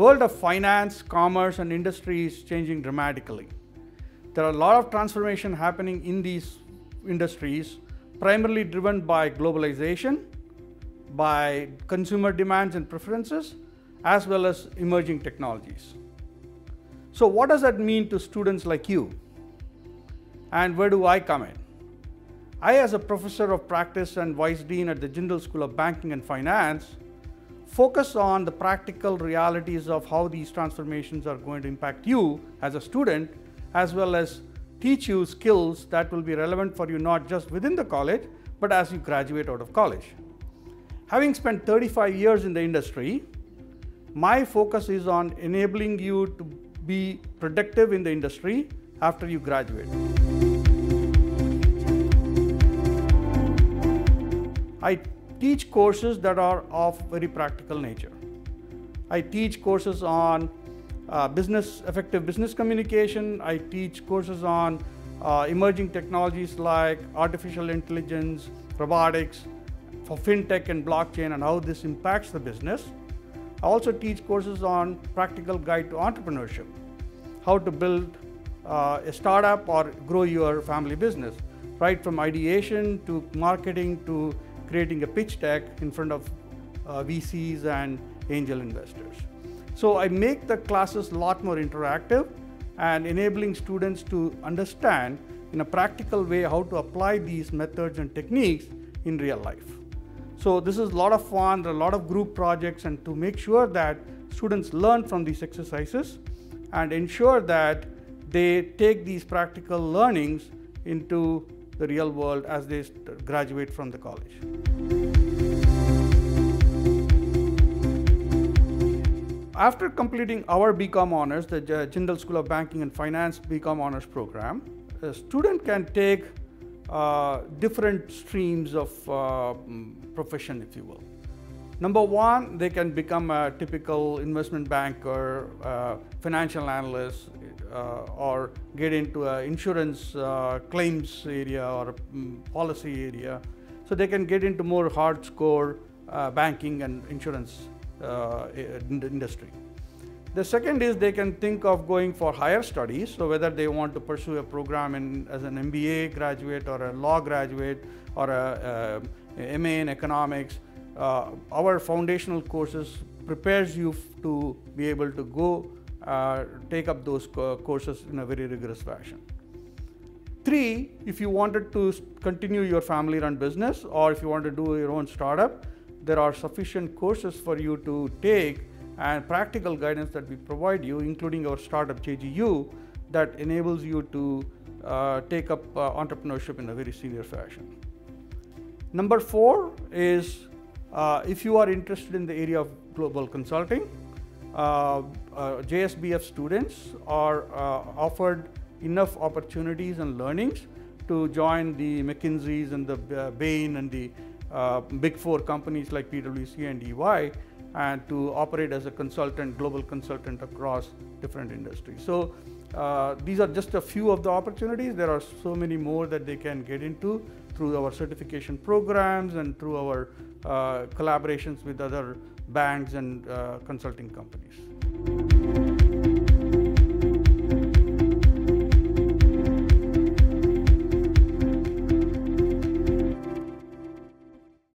world of finance, commerce, and industry is changing dramatically. There are a lot of transformation happening in these industries, primarily driven by globalization, by consumer demands and preferences, as well as emerging technologies. So, what does that mean to students like you? And where do I come in? I, as a professor of practice and vice dean at the Jindal School of Banking and Finance, focus on the practical realities of how these transformations are going to impact you as a student, as well as teach you skills that will be relevant for you not just within the college, but as you graduate out of college. Having spent 35 years in the industry, my focus is on enabling you to be productive in the industry after you graduate. I teach courses that are of very practical nature. I teach courses on uh, business, effective business communication. I teach courses on uh, emerging technologies like artificial intelligence, robotics, for fintech and blockchain and how this impacts the business. I also teach courses on practical guide to entrepreneurship, how to build uh, a startup or grow your family business, right from ideation to marketing to creating a pitch deck in front of uh, VCs and angel investors. So I make the classes a lot more interactive and enabling students to understand in a practical way how to apply these methods and techniques in real life. So this is a lot of fun, there are a lot of group projects and to make sure that students learn from these exercises and ensure that they take these practical learnings into the real world as they graduate from the college. After completing our BCom honors, the Jindal School of Banking and Finance BCom honors program, a student can take uh, different streams of uh, profession, if you will. Number one, they can become a typical investment banker, uh, financial analyst, uh, or get into an insurance uh, claims area or um, policy area. So they can get into more hardcore uh, banking and insurance industry. The second is they can think of going for higher studies. So whether they want to pursue a program in, as an MBA graduate or a law graduate or a, a MA in economics, uh, our foundational courses prepares you to be able to go uh, take up those co courses in a very rigorous fashion. Three, if you wanted to continue your family run business or if you want to do your own startup, there are sufficient courses for you to take and practical guidance that we provide you, including our startup JGU, that enables you to uh, take up uh, entrepreneurship in a very serious fashion. Number four is uh, if you are interested in the area of global consulting, uh, uh, JSBF students are uh, offered enough opportunities and learnings to join the McKinsey's and the Bain and the big four companies like PwC and EY and to operate as a consultant, global consultant across different industries. So uh, these are just a few of the opportunities. There are so many more that they can get into through our certification programs and through our uh, collaborations with other banks and uh, consulting companies.